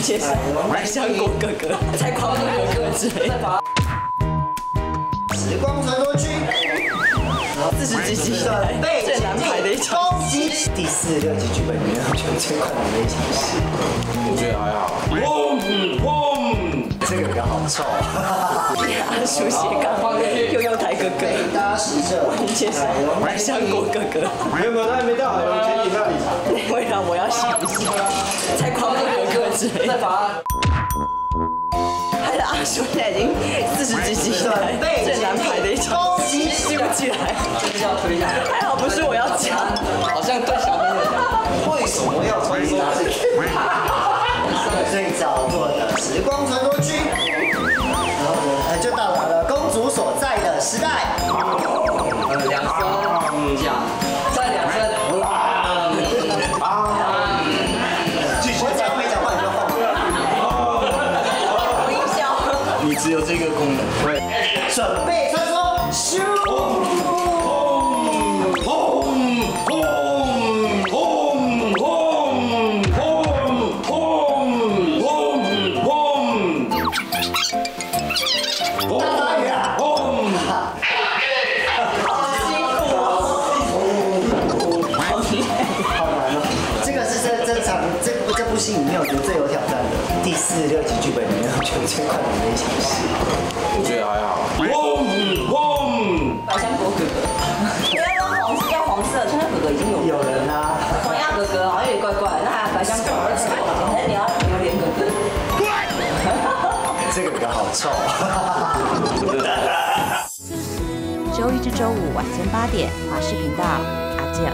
介绍百香果哥哥、菜瓜布哥哥之类的。时光传说区，四十几集以来最难排的一场戏。第四十六集剧本里面，我觉得最困难的一场戏，我觉得还好。这个比较好凑。阿叔斜杠悠悠台哥哥，北大使者，介绍百香果哥哥。没有没有，他还没到，有前几那里。那位让我要想一下，之类的。还是阿叔现在已经四十几集以来最难排的一场戏，记不起来。还好不是我要讲，好像对小朋友讲，为什么要穿梭最早做的时光传说区，然后呢，呃就到达了公主所在的时代。只有这个功能。对。准备穿梭，咻！大鱼部这部戏里面我觉得最有挑战的第四十六集剧本里面，我觉得最困难的一场戏。我觉得还好。嗡嗡！百香果哥哥，因为要黄要黄色，现在哥哥已经有有人啊，黄鸭哥哥好像也怪怪，那还有百香果儿子，还是你要榴莲哥哥？这个比较好臭。周一至周五晚间八点，华视频道阿健。